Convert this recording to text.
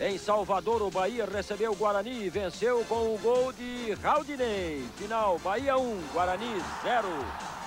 Em Salvador, o Bahia recebeu o Guarani e venceu com o gol de Raudinei. Final, Bahia 1, Guarani 0.